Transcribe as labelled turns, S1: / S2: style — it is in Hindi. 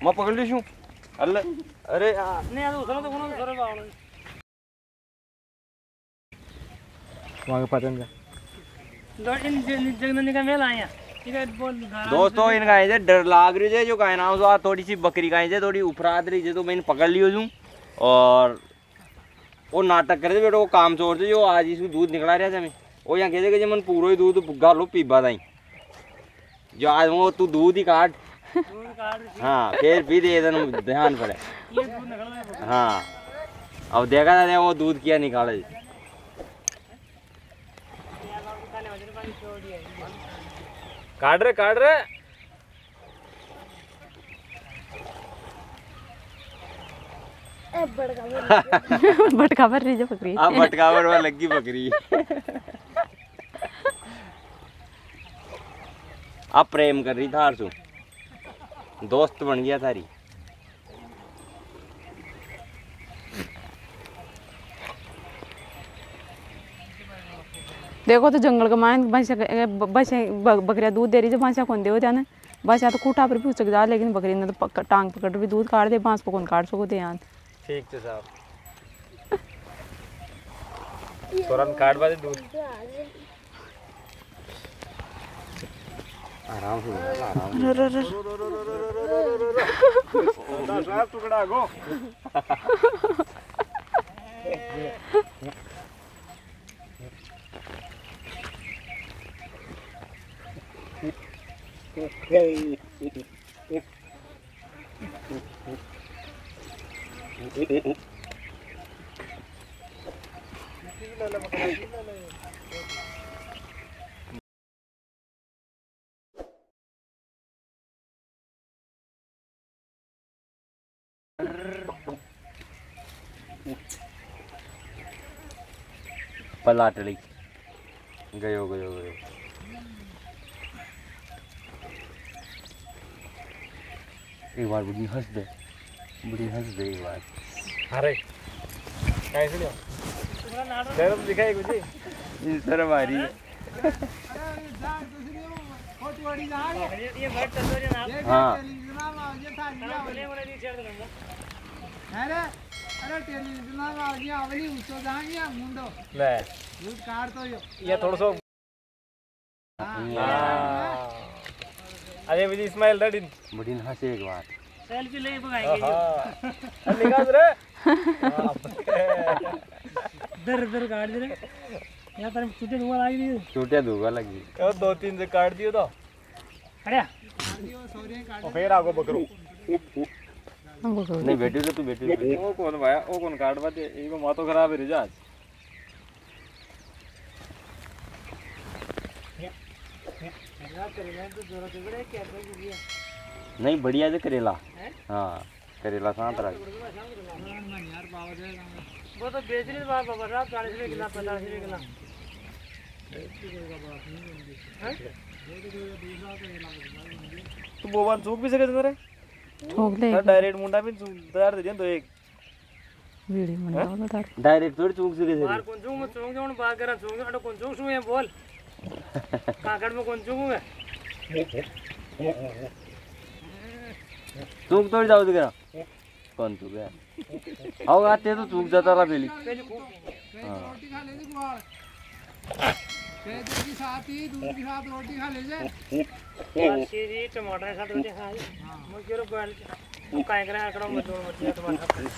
S1: માં પકડી લઈશું એટલે અરે
S2: दोस्तों इनका है डर लाग रही है जो का नाम सो थोड़ी सी बकरी का है थोड़ी उफरात रही है तो मैंने पकड़ लियो हूँ और वो नाटक करे बेटो वो काम चोर थे जो आज इसको दूध निकला रहा था मैं वो यहाँ कहते कि मन पूरा ही दूध गालो पीबा ताई। जो आज वो तू दूध ही काट। हाँ फिर भी दे देना ध्यान पड़े।
S1: है।
S2: हाँ अब देखा था वो दूध किया निकाला जी। काट रहे काट रहे।
S3: भटका भर रही जो बकरी।
S2: अब भटकावर में लगी बकरी। अब प्रेम कर रही थार सु दोस्त बन गया थारी।
S3: देखो तो जंगल का मान भैंसा भैंसा बकरियाँ दूध दे रही है भैंसा कौन दे हो जाने भैंसा तो खूटा पर भी उचक जा लेकिन बकरी ने तो पक- टांग पकड़ भी दूध काट दे बाँस को कौन काट सको दे यान
S4: ठीक है साहब। तुरंत काट बाजे दूध।
S2: आराम से बोला, आराम से
S4: गो
S2: पलाटड़ी गयो गयो गयो। एक बार बड़ी हंस दे। बड़ी हंस दे एक बार।
S4: अरे कैसे लियो? तो दिखाई कुछ?
S1: ये बैठ चल रही है।
S2: हाँ
S1: बोले बोले नहीं छेड़ दूँगा
S5: अरे अरे टेलीविज़न आ गया अवली जाएँगे मुंडो
S4: ले
S5: दूध काट तो यो
S4: ये थोड़ा सा अरे विजय इस्माइल रेडी
S2: बड़ी हंस एक बार
S1: सेल्फी ले भगाएँगे
S4: हाँ निकाल रे
S1: दर दर काट दे रे यहाँ पर छुट्टी दूँगा लागी दी
S2: चोटिया धोखा लगी
S4: दो तीन से काट दियो तो
S1: अरे
S4: और फिर आगो बकरू
S2: नहीं बेटी तो तू बेटी
S4: ओ कौन भाया ओ कौन काट बाते इको मातो खराब है रिजाज
S2: नहीं बढ़िया से करेला। हाँ? करेला सांत रख।
S1: वो तो बेच रही बाबा साहब चालीस रुपये किलो पचास रुपये किलो।
S4: तू बोबान चूक भी सके रे
S3: ठोक ले
S4: डायरेक्ट मुंडा भी तैयार दे दिया तो एक।
S3: वीडियो बना लो तार
S2: डायरेक्ट थोड़ी चूक से
S1: बाहर कौन चूंग में चूंग जोन बात करा चूंग अरे कौन चूंग सुए बोल। काकड़ में कौन चूंग है
S2: चूक थोड़ी जाऊ करा कौन चूक है? आओ आते तो चूक जाता रहा पहली
S1: पहले खूब
S2: हाँ।
S5: जी के ही खा ले जे।
S1: सीधी टमाटर के साथ रोटी खाई मैं क्यों बैल काय करा, करो, मैं दो टमाटर